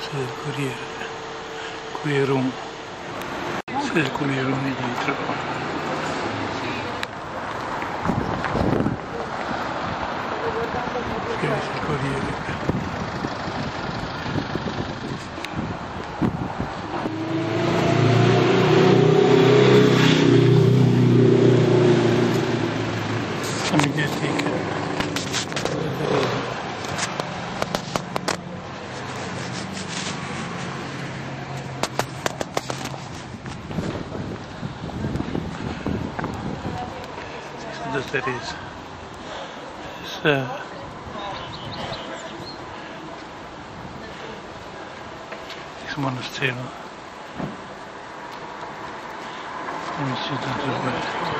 Sede del Corriere. Querum. Sede del Querum di dietro. as that is. So. This one is 10. Let me see that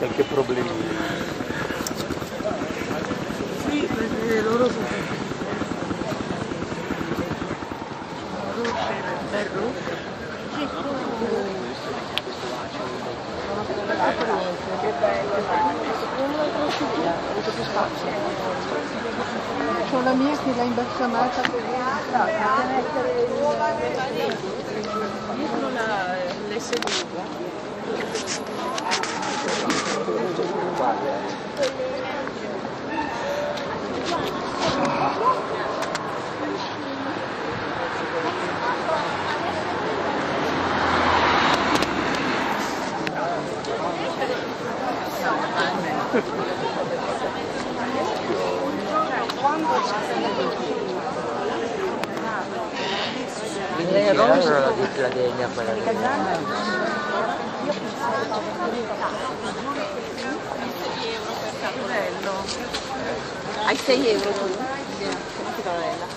Qualche problemino. Sì, perché loro sono Che bello, C'ho la mia che l'ha imbalsamata. Dietro la, le Le rose la di la degna quella lì. Bello. Hai 6 euro tu? Ti bella?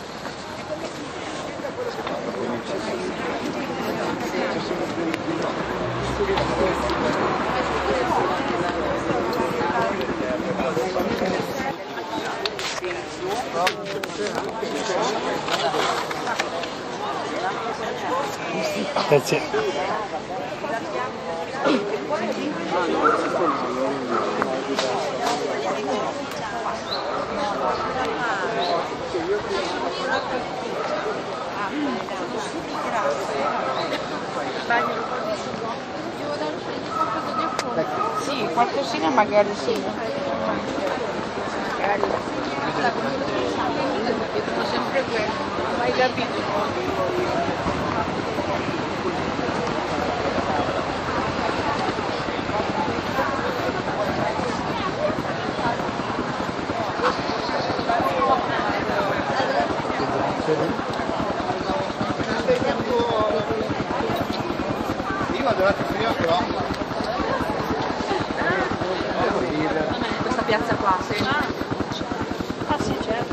Grazie. Sì, qualcosina magari sì. Magari. Dicono sempre quello, hai capito? Questa piazza qua, sì. Ah sì, certo.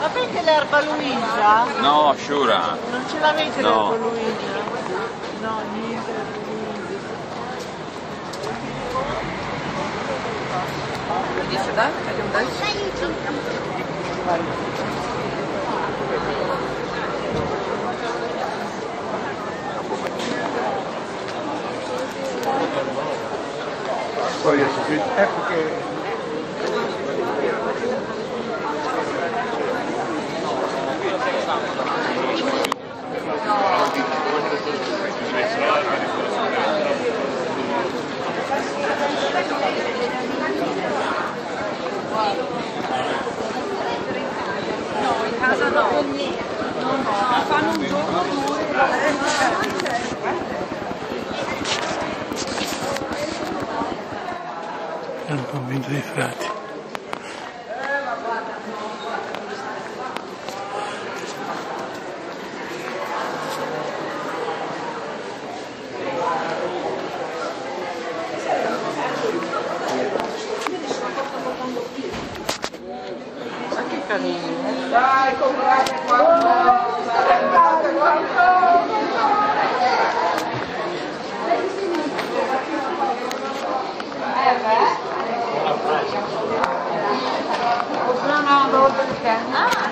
Ma perché l'erba Luisa? No, Shura. Non ce l'avete No. l'erba Luisa? not need that Oh yes, it's fanno un giorno due. È un po' mezzo di frati. carino. Dai, comprate qualcosa, comprate qualcosa. Eh, No, no, no, no, no.